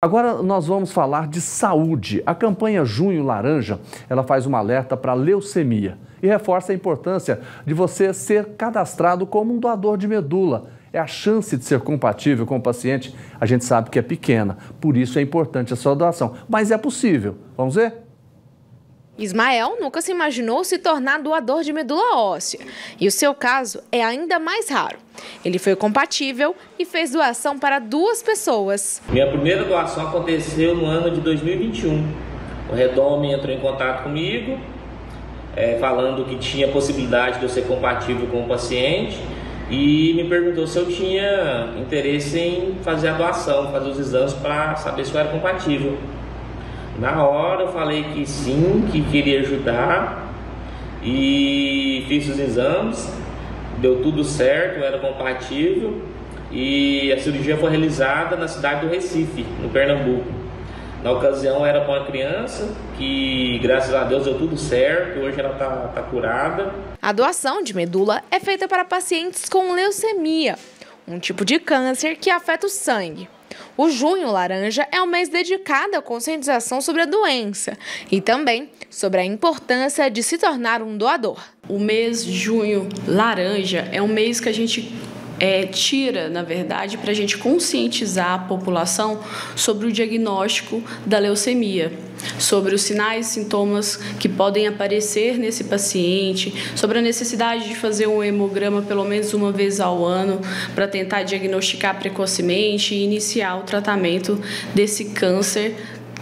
Agora nós vamos falar de saúde. A campanha Junho Laranja, ela faz um alerta para leucemia e reforça a importância de você ser cadastrado como um doador de medula. É a chance de ser compatível com o paciente, a gente sabe que é pequena, por isso é importante a sua doação, mas é possível. Vamos ver? Ismael nunca se imaginou se tornar doador de medula óssea e o seu caso é ainda mais raro. Ele foi compatível e fez doação para duas pessoas. Minha primeira doação aconteceu no ano de 2021. O Redome entrou em contato comigo, é, falando que tinha possibilidade de eu ser compatível com o paciente e me perguntou se eu tinha interesse em fazer a doação, fazer os exames para saber se eu era compatível. Na hora eu falei que sim, que queria ajudar e fiz os exames, deu tudo certo, era compatível e a cirurgia foi realizada na cidade do Recife, no Pernambuco. Na ocasião era para uma criança que, graças a Deus, deu tudo certo, hoje ela está tá curada. A doação de medula é feita para pacientes com leucemia, um tipo de câncer que afeta o sangue. O Junho Laranja é um mês dedicado à conscientização sobre a doença e também sobre a importância de se tornar um doador. O mês Junho Laranja é um mês que a gente é, tira, na verdade, para a gente conscientizar a população sobre o diagnóstico da leucemia, sobre os sinais e sintomas que podem aparecer nesse paciente, sobre a necessidade de fazer um hemograma pelo menos uma vez ao ano para tentar diagnosticar precocemente e iniciar o tratamento desse câncer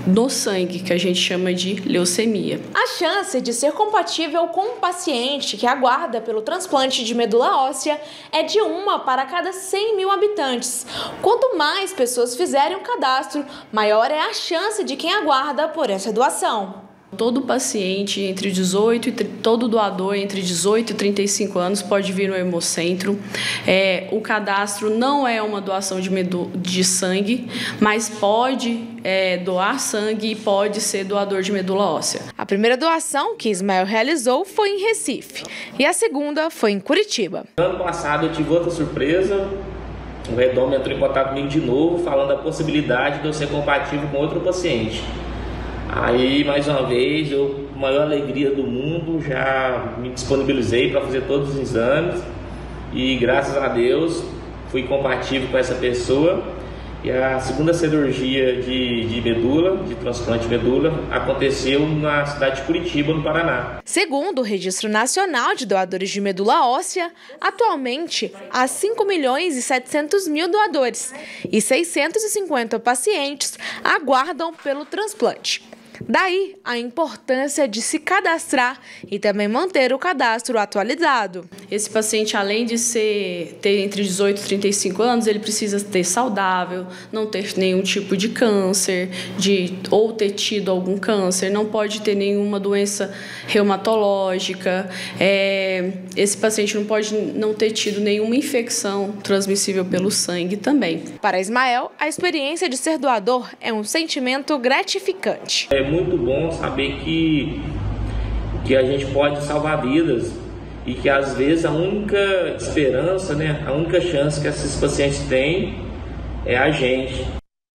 no sangue, que a gente chama de leucemia. A chance de ser compatível com um paciente que aguarda pelo transplante de medula óssea é de uma para cada 100 mil habitantes. Quanto mais pessoas fizerem o cadastro, maior é a chance de quem aguarda por essa doação. Todo paciente entre 18 e todo doador entre 18 e 35 anos pode vir no hemocentro. É, o cadastro não é uma doação de, medu de sangue, mas pode é, doar sangue e pode ser doador de medula óssea. A primeira doação que Ismael realizou foi em Recife e a segunda foi em Curitiba. Ano passado eu tive outra surpresa. O Redondo entrou em contato comigo de novo, falando da possibilidade de eu ser compatível com outro paciente. Aí, mais uma vez, eu, com a maior alegria do mundo, já me disponibilizei para fazer todos os exames e, graças a Deus, fui compatível com essa pessoa. E a segunda cirurgia de, de medula, de transplante de medula, aconteceu na cidade de Curitiba, no Paraná. Segundo o Registro Nacional de Doadores de Medula Óssea, atualmente há 5 milhões e 700 mil doadores e 650 pacientes aguardam pelo transplante. Daí a importância de se cadastrar e também manter o cadastro atualizado. Esse paciente, além de ser ter entre 18 e 35 anos, ele precisa ter saudável, não ter nenhum tipo de câncer, de ou ter tido algum câncer, não pode ter nenhuma doença reumatológica. É, esse paciente não pode não ter tido nenhuma infecção transmissível pelo sangue também. Para Ismael, a experiência de ser doador é um sentimento gratificante. É muito bom saber que, que a gente pode salvar vidas e que às vezes a única esperança, né, a única chance que esses pacientes têm é a gente.